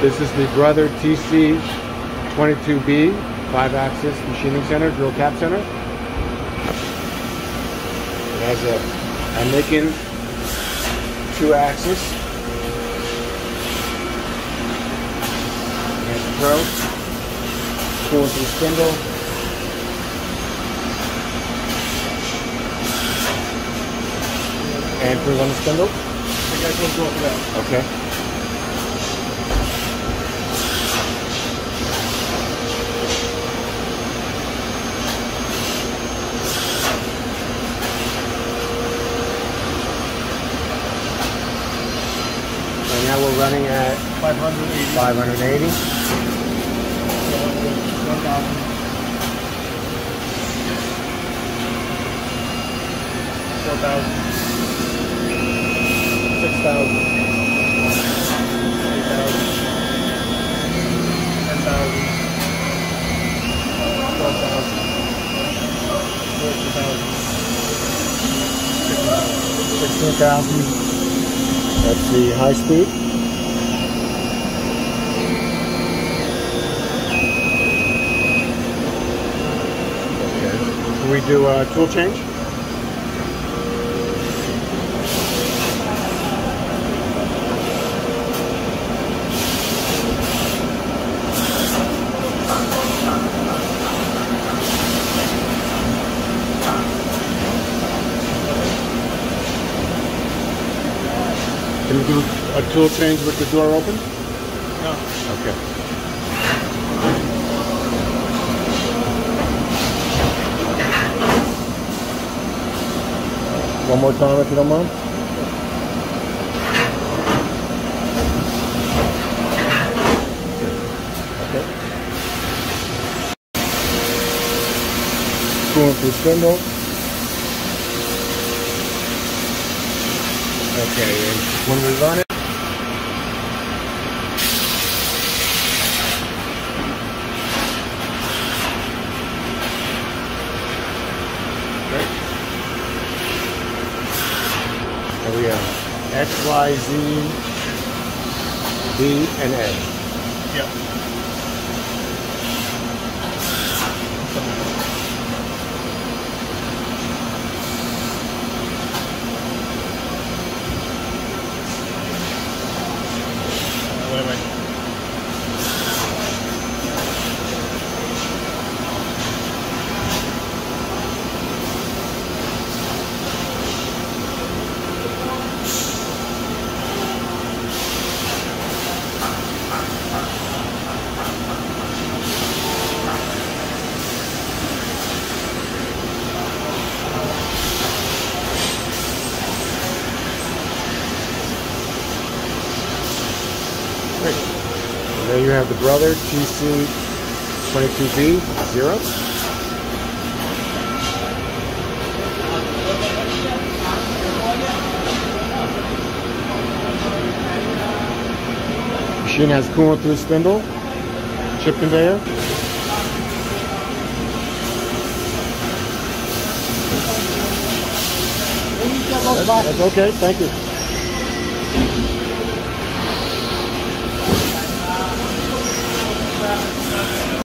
This is the Brother TC 22B, five axis machining center, drill tap center. It has a, a Nikken two axis. And the pro. Pulling through spindle. And put on the spindle. You guys will go for that. Okay. And now we're running at 580. 580. 1,000. 4,000. 6,000. 8,000. 10,000. 12,000. 14,000. 16,000. That's the high speed. Okay. Can we do a tool change? We do a tool change with the door open? No. Okay. One more time if you don't mind. Okay. Going through spindle. Okay, and when we run it, There we go. X, Y, Z, B, and A. Yep. Wait, there you have the Brother TC 22B, zero. Machine has coolant through spindle, chip conveyor. That's okay, thank you.